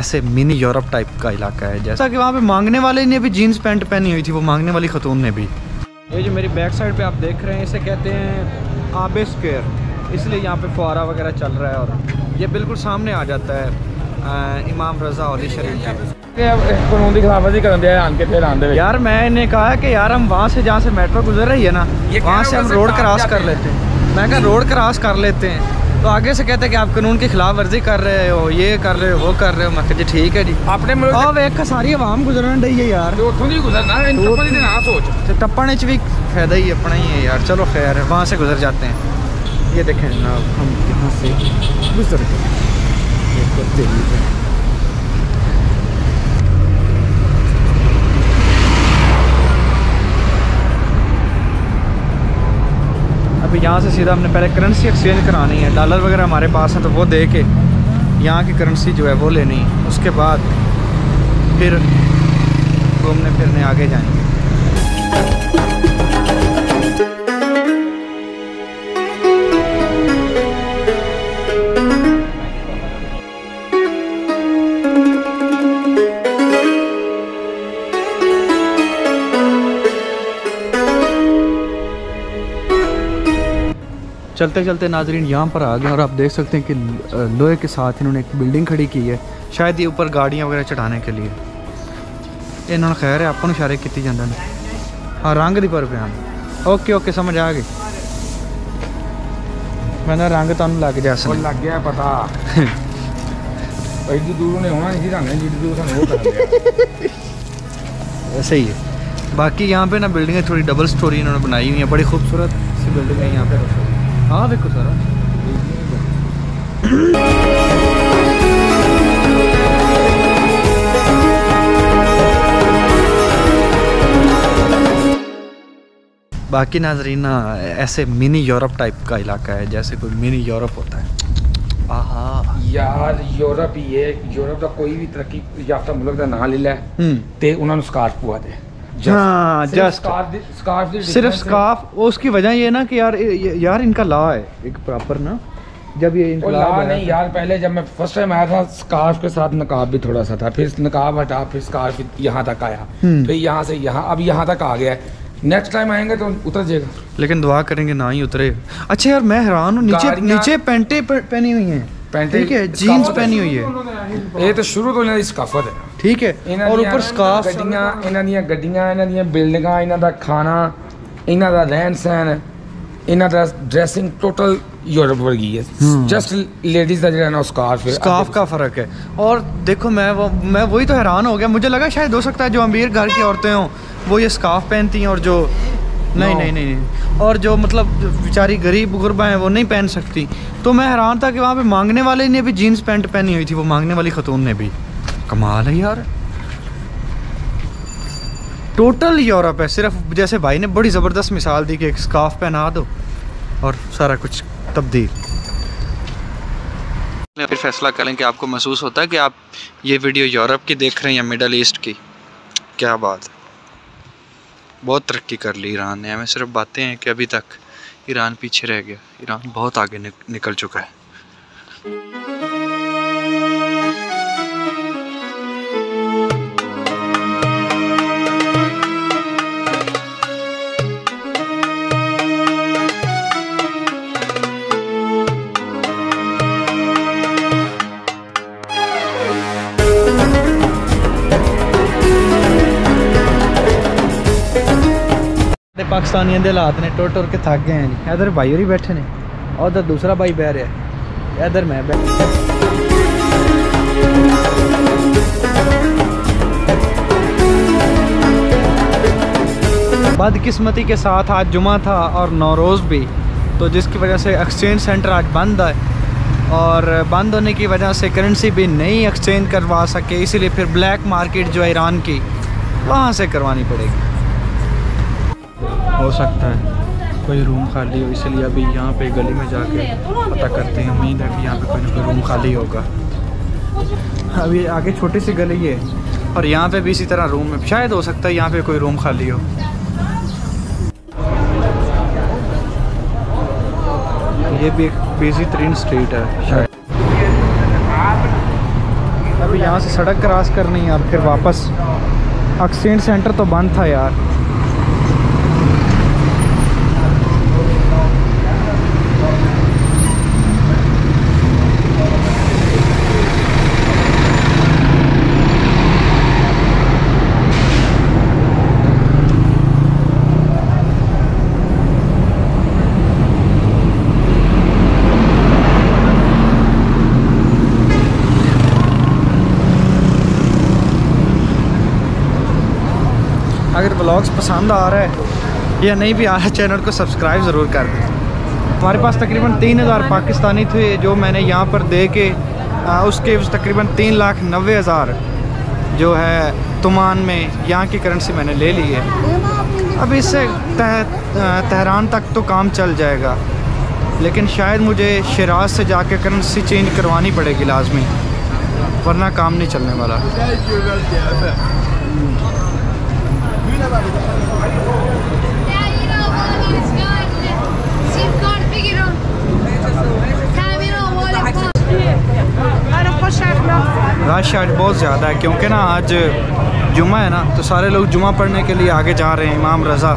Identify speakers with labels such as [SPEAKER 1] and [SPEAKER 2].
[SPEAKER 1] ऐसे mini Europe type का इलाका है जैसा कि वहाँ पे मांगने वाले ने भी जीन्स पैंट पहनी हुई थी वो मांगने वाली खतून ने भी ये जो मेरी बैक साइड पे आप देख रहे हैं इसे कहते हैं आबे स्क्वेयर इसलिए यहाँ पे फुहारा वगैरह चल रहा है और ये बिल्कुल सामने आ जाता है अ, इमाम रज़ा अली शरीफ जी
[SPEAKER 2] ਕਾਨੂੰਨ ਦੀ ਖਿਲਾਫਵਰਜੀ ਕਰਨ ਦੇ ਆਣ ਕੇ ਤੇ ਰਾਂ ਦੇ ਵਿੱਚ
[SPEAKER 1] यार मैंने कहा कि यार हम वहाँ से जहाँ से मेट्रो गुजर रही है ना
[SPEAKER 2] ये
[SPEAKER 1] वहाँ से हम
[SPEAKER 2] कैमरा
[SPEAKER 1] रोड
[SPEAKER 2] से
[SPEAKER 1] क्रॉस
[SPEAKER 2] काट
[SPEAKER 1] कर
[SPEAKER 2] जाते
[SPEAKER 1] लेते हैं मैं कहा रोड क्रॉस कर लेते हैं तो आगे से कहते हैं कि आप कानून की खिलाफ वर्जी कर रहे हो ये कर रहे हो वो कर रहे हो। मैं जी ठीक है जी।
[SPEAKER 2] अपने एक सारी आवाम गुजरन डी है यार। टप्पन
[SPEAKER 1] तो भी फ़ायदा ही अपना ही है यार। चलो खैर है वहाँ से गुजर जाते हैं। ये देखें जनाब हम यहाँ से गुजर गए। यहाँ से सीधा हमने पहले करेंसी एक्सचेंज करानी है। डॉलर वगैरह हमारे पास है तो वो दे के यहाँ की करेंसी जो है वो लेनी है। उसके बाद फिर घूमने फिरने आगे जाएँगे। चलते चलते नाजरीन यहाँ पर आ गए और आप देख सकते हैं कि लोहे के साथ इन्होंने एक बिल्डिंग खड़ी की है शायद ये ऊपर गाड़ियाँ वगैरह चढ़ाने के लिए। इन्होंने खैर है आपको इशारे की जाते हैं हाँ रंग
[SPEAKER 2] दी
[SPEAKER 1] पर
[SPEAKER 2] बयान ओके ओके समझ आ गए मैंने रंग तुम लग गया लग गया पता। ऐसे
[SPEAKER 1] ही। है। बाकी यहाँ पे ना बिल्डिंगें थोड़ी डबल स्टोरी इन्होंने बनाई हुई हैं बड़ी खूबसूरत सी बिल्डिंग है यहाँ पे। हाँ देखो सर बाकी नाजरीन ना ऐसे मिनी यूरोप टाइप का इलाका है जैसे कोई मिनी यूरोप होता है आहा
[SPEAKER 2] ਯਾਰ ਯੂਰਪ ਹੀ ਹੈ ਯੂਰਪ ਦਾ ਕੋਈ ਵੀ ਤਰੱਕੀ ਯਾਫਤਾ ਮੁਲਕ ਦਾ ਨਾਂ ਲੈ ਲੈ
[SPEAKER 1] हम्म
[SPEAKER 2] ਤੇ ਉਹਨਾਂ ਨੂੰ ਸਕਾਰਫ ਪਵਾ ਦੇ
[SPEAKER 1] जस्ट
[SPEAKER 2] हाँ,
[SPEAKER 1] सिर्फ़ स्काफ उसकी वजह ये ना कि यार यार इनका ला है एक प्रॉपर ना। जब ये
[SPEAKER 2] ला नहीं
[SPEAKER 1] तो-
[SPEAKER 2] यार पहले जब मैं फ़र्स्ट टाइम आया था स्कार्फ के साथ नकाब भी थोड़ा सा था। फिर नकाब हटा फिर स्कार्फ यहाँ तक आया।
[SPEAKER 1] हम्म।
[SPEAKER 2] फिर यहाँ से यहाँ अब यहाँ तक आ गया है। नेक्स्ट टाइम आएँगे तो उतर जाएगा।
[SPEAKER 1] लेकिन दुआ करेंगे ना ही उतरे। अच्छा यार मैं हैरान हूँ नीचे नीचे पैंटे पहनी हुई हैं। ठीक है जीन्स तो पहनी हुई
[SPEAKER 2] तो है। ये तो शुरू तो इस
[SPEAKER 1] काफत है।
[SPEAKER 2] ਇਹਨਾਂ
[SPEAKER 1] और
[SPEAKER 2] ਦੀਆਂ
[SPEAKER 1] ऊपर स्काफ
[SPEAKER 2] ਗੱਡੀਆਂ ਇਹਨਾਂ ਦੀਆਂ ਗੱਡੀਆਂ ਇਹਨਾਂ ਦੀਆਂ ਬਿਲਡਿੰਗਾਂ ਇਹਨਾਂ ਦਾ ਖਾਣਾ ਇਹਨਾਂ ਦਾ ਰਹਿਣ ਸਹਿਣ ਇਹਨਾਂ ਦਾ ਡਰੈਸਿੰਗ ਟੋਟਲ ਯੂਰਪ ਵਰਗੀ ਹੈ ਜਸਟ ਲੇਡੀਜ਼ ਦਾ ਜਿਹੜਾ ਨਾ ਸਕਾਰਫ ਹੈ
[SPEAKER 1] स्काफ का फ़र्क है और देखो मैं वो मैं वही तो हैरान हो गया मुझे लगा शायद हो सकता है जो अमीर घर की औरतें हों वो ये स्काफ पहनती हैं और जो नहीं
[SPEAKER 2] No.
[SPEAKER 1] नहीं नहीं नहीं और जो मतलब जो बेचारी गरीब गुरबा हैं वो नहीं पहन सकती तो मैं हैरान था कि वहाँ पे मांगने वाले ने भी जीन्स पैंट पहनी हुई थी वो मांगने वाली खतून ने भी कमाल है यार। टोटल यूरोप है सिर्फ़ जैसे भाई ने बड़ी ज़बरदस्त मिसाल दी कि एक स्काफ पहना दो और सारा कुछ तब्दील। फिर फैसला करें कि आपको महसूस होता है कि आप ये वीडियो यूरोप की देख रहे हैं या मिडल ईस्ट की? क्या बात है। बहुत तरक्की कर ली ईरान ने। हमें सिर्फ़ बातें हैं कि अभी तक ईरान पीछे रह गया। ईरान बहुत आगे निक, निकल चुका है। ਪਾਕਿਸਤਾਨੀਆਂ ਦੇ ਹਾਲਾਤ ਨੇ ਟੁਰ ਟੁਰ ਕੇ ਥੱਕ ਗਏ ਆ ਜੀ ਇਧਰ ਭਾਈ ਹੋਰੀ ਬੈਠੇ ਨੇ ਉਧਰ ਦੂਸਰਾ ਭਾਈ ਬਹਿ ਰਿਹਾ ਇਧਰ ਮੈਂ ਬੈ बदकिस्मती के साथ आज जुमा था और नौरोज़ भी तो जिसकी वजह से एक्सचेंज सेंटर आज बंद है और बंद होने की वजह से करेंसी भी नहीं एक्सचेंज करवा सके इसीलिए फिर ब्लैक मार्केट जो है ईरान की वहाँ से करवानी पड़ेगी हो सकता है। कोई रूम खाली हो, इसलिए अभी यहाँ पे गली में जाके पता करते हैं, उम्मीद है कि यहाँ पे कोई ना कोई रूम खाली होगा। अभी आगे छोटी सी गली है, और यहाँ पे भी इसी तरह रूम है। शायद हो सकता है यहाँ पे कोई रूम खाली हो। ये भी एक बिज़ी तरीन स्ट्रीट है, शायद। अभी यहाँ से सड़क क्रॉस करनी है, और फिर वापस। एक्सीडेंट सेंटर तो बंद था यार। अगर ब्लॉग्स पसंद आ रहा है या नहीं भी आ रहा है चैनल को सब्सक्राइब ज़रूर कर दें। हमारे पास तकरीबन तीन हज़ार पाकिस्तानी थे जो मैंने यहाँ पर दे के आ, उसके तकरीबन तीन लाख नब्बे हज़ार जो है तुमान में यहाँ की करेंसी मैंने ले ली है। अब इससे तह, तहरान तक तो काम चल जाएगा लेकिन शायद मुझे शराज से जाके करेंसी चेंज करवानी पड़ेगी लाजमी वरना काम नहीं चलने वाला। रश आज बहुत ज़्यादा है, क्योंकि ना आज जुमा है ना तो सारे लोग जुमा पढ़ने के लिए आगे जा रहे हैं, इमाम रज़ा।